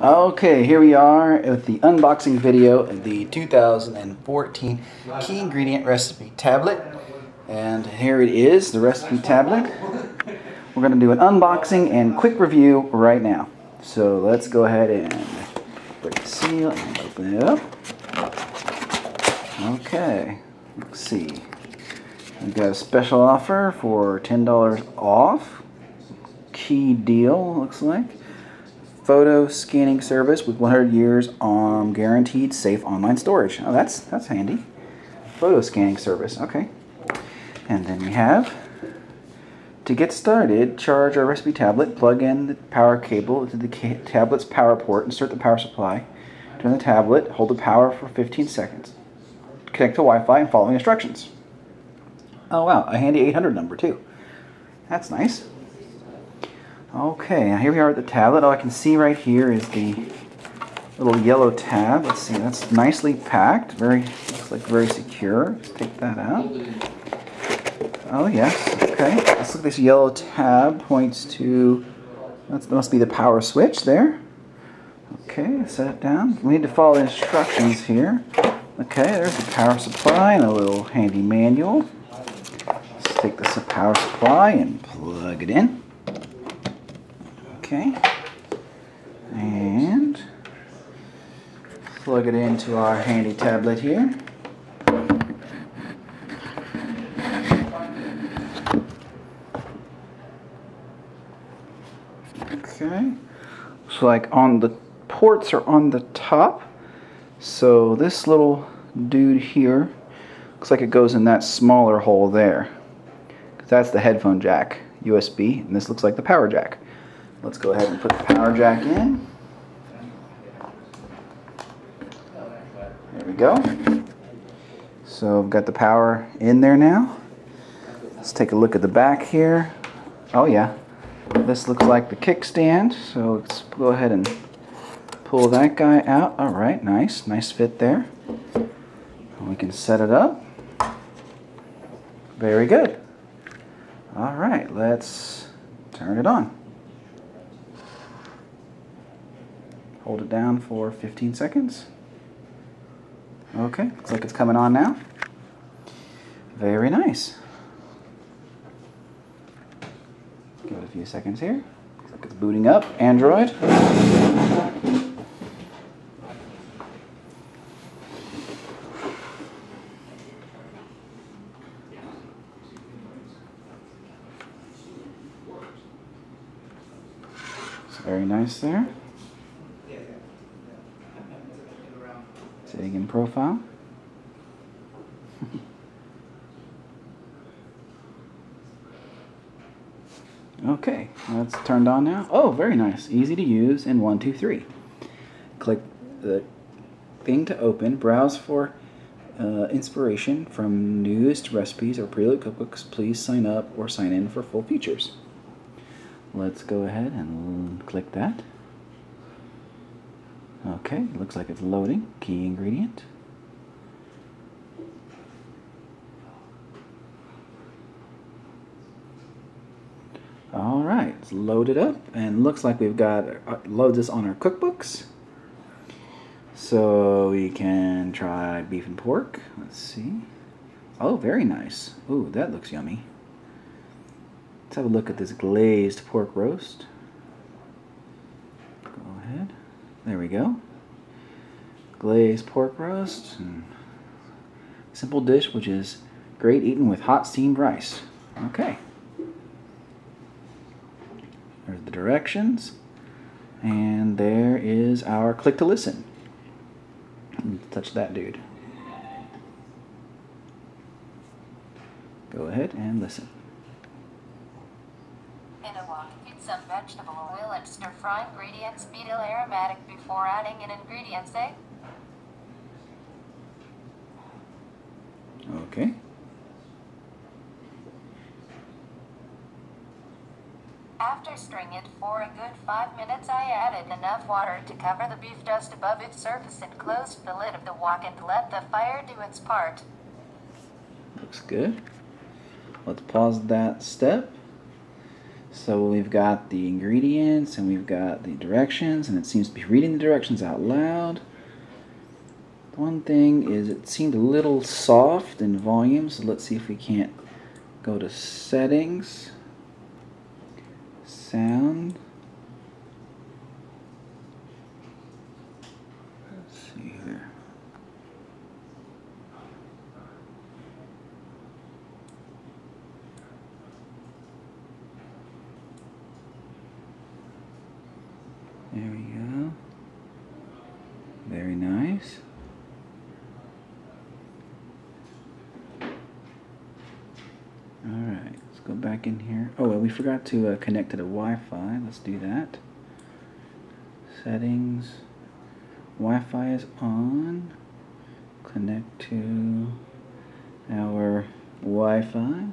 Okay, here we are with the unboxing video of the 2014 key ingredient recipe tablet. And here it is, the recipe tablet. We're going to do an unboxing and quick review right now. So let's go ahead and break the seal and open it up. Okay, let's see. We've got a special offer for $10 off. Key deal, looks like photo scanning service with 100 years on guaranteed safe online storage. Oh, that's that's handy. Photo scanning service. Okay. And then we have to get started, charge our recipe tablet, plug in the power cable to the tablet's power port, insert the power supply, turn the tablet, hold the power for 15 seconds. Connect to Wi-Fi and follow the instructions. Oh wow, a handy 800 number too. That's nice. Okay, here we are at the tablet. All I can see right here is the little yellow tab. Let's see, that's nicely packed. Very, looks like very secure. Let's take that out. Oh yes, okay. Let's look this yellow tab points to, that must be the power switch there. Okay, set it down. We need to follow the instructions here. Okay, there's the power supply and a little handy manual. Let's take this power supply and plug it in. Okay. And plug it into our handy tablet here. Okay. So like on the ports are on the top. So this little dude here looks like it goes in that smaller hole there. That's the headphone jack USB and this looks like the power jack. Let's go ahead and put the power jack in. There we go. So I've got the power in there now. Let's take a look at the back here. Oh yeah, this looks like the kickstand. So let's go ahead and pull that guy out. All right, nice, nice fit there. We can set it up. Very good. All right, let's turn it on. Hold it down for 15 seconds. Okay, looks like it's coming on now. Very nice. Give it a few seconds here. Looks like it's booting up. Android. very nice there. Sitting in profile. okay, that's turned on now. Oh, very nice. Easy to use in 123. Click the thing to open. Browse for uh, inspiration from newest recipes or preload cookbooks. Please sign up or sign in for full features. Let's go ahead and click that. Okay, looks like it's loading. Key ingredient. All right, it's loaded up and looks like we've got uh, loads this on our cookbooks. So we can try beef and pork. Let's see. Oh, very nice. Ooh, that looks yummy. Let's have a look at this glazed pork roast. Go ahead. There we go. Glazed pork roast. Simple dish which is great eaten with hot steamed rice. Okay. There's the directions. And there is our click to listen. Touch that dude. Go ahead and listen and stir fry ingredients be aromatic before adding in ingredients, eh? Okay. After stirring it for a good five minutes, I added enough water to cover the beef dust above its surface and closed the lid of the wok and let the fire do its part. Looks good. Let's pause that step. So we've got the ingredients and we've got the directions, and it seems to be reading the directions out loud. One thing is it seemed a little soft in volume, so let's see if we can't go to settings, sound. Let's see here. There we go. Very nice. Alright, let's go back in here. Oh, well, we forgot to uh, connect to the Wi-Fi. Let's do that. Settings. Wi-Fi is on. Connect to our Wi-Fi.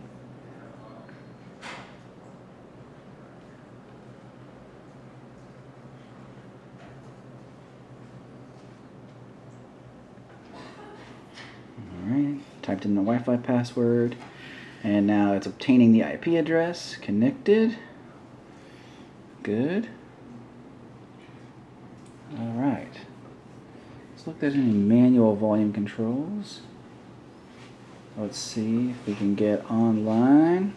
Typed in the Wi-Fi password. And now it's obtaining the IP address, connected. Good. Alright. Let's look if there's any manual volume controls. Let's see if we can get online.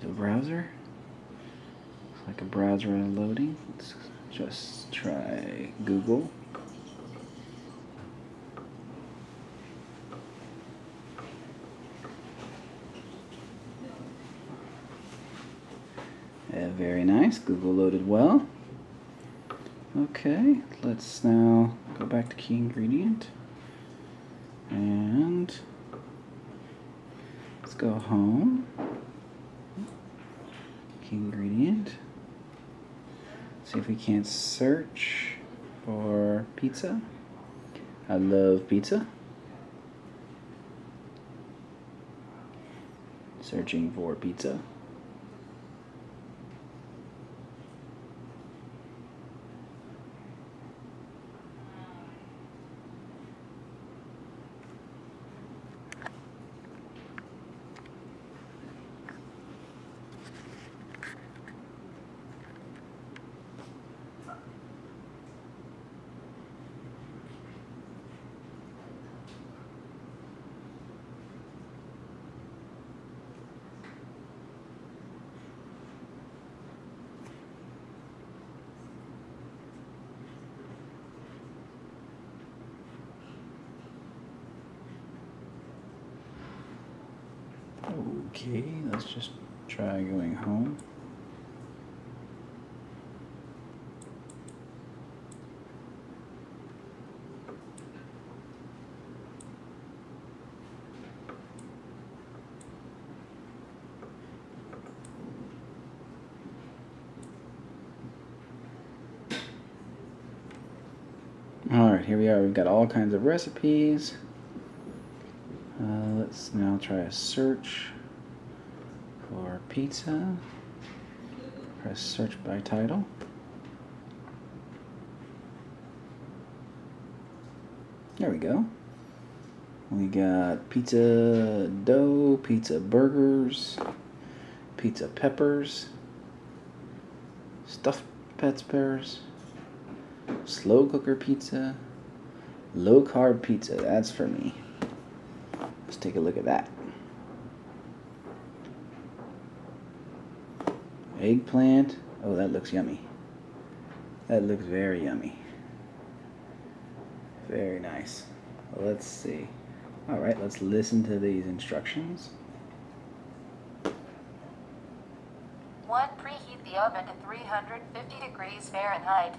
The browser. Looks like a browser loading. Let's just try Google. Yeah, very nice. Google loaded well. Okay, let's now go back to key ingredient. And let's go home. Key ingredient. See if we can't search for pizza. I love pizza. Searching for pizza. Okay, let's just try going home. Alright, here we are. We've got all kinds of recipes. Now try a search for pizza. Press search by title. There we go. We got pizza dough, pizza burgers, pizza peppers, stuffed peppers, slow cooker pizza, low carb pizza. That's for me. Let's take a look at that. Eggplant. Oh, that looks yummy. That looks very yummy. Very nice. Let's see. All right, let's listen to these instructions. One, preheat the oven to 350 degrees Fahrenheit.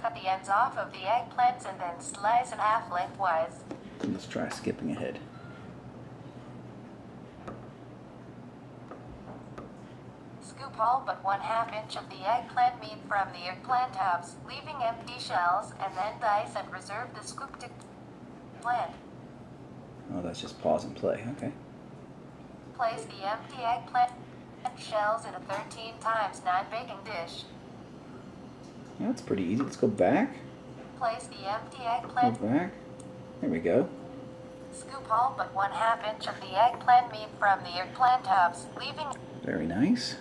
Cut the ends off of the eggplants and then slice in half lengthwise. Let's try skipping ahead. Scoop all but one half inch of the eggplant meat from the eggplant halves, leaving empty shells, and then dice and reserve the scooped eggplant. Oh, that's just pause and play. Okay. Place the empty eggplant shells in a 13 times 9 baking dish. That's pretty easy. Let's go back. place the empty Go eggplant. back. There we go. Scoop all but one half inch of the eggplant meat from the eggplant tubs, leaving Very nice.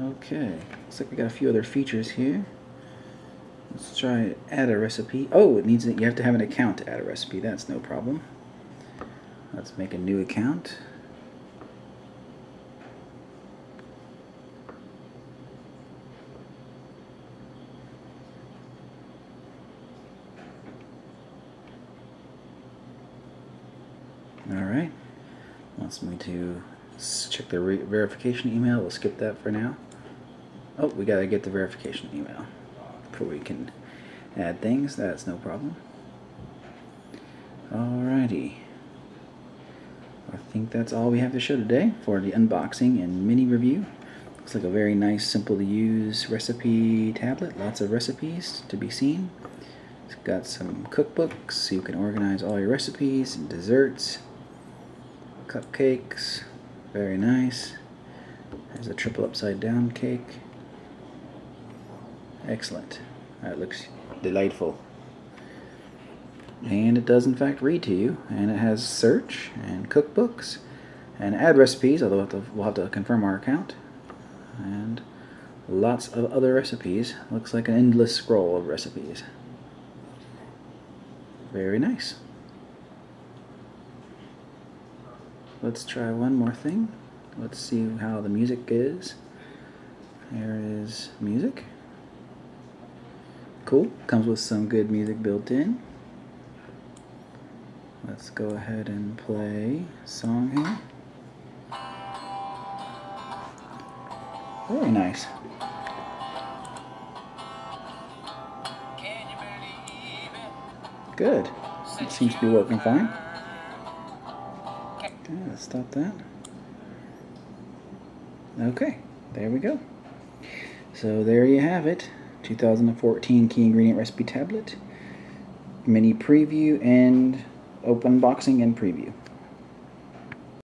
Okay, looks like we got a few other features here. Let's try add a recipe. Oh, it needs you have to have an account to add a recipe. That's no problem. Let's make a new account. All right. Wants me to check the verification email. We'll skip that for now. Oh, we gotta get the verification email before we can add things. That's no problem. Alrighty. I think that's all we have to show today for the unboxing and mini review. Looks like a very nice, simple to use recipe tablet. Lots of recipes to be seen. It's got some cookbooks so you can organize all your recipes and desserts cupcakes. Very nice. There's a triple upside down cake. Excellent. That looks delightful. And it does, in fact, read to you. And it has search and cookbooks and add recipes, although we'll have to, we'll have to confirm our account. And lots of other recipes. Looks like an endless scroll of recipes. Very nice. Let's try one more thing. Let's see how the music is. There is music. Cool. Comes with some good music built in. Let's go ahead and play song here. Very nice. Good. It seems to be working fine. Stop that. Okay, there we go. So there you have it. 2014 Key Ingredient Recipe Tablet. Mini preview and open boxing and preview.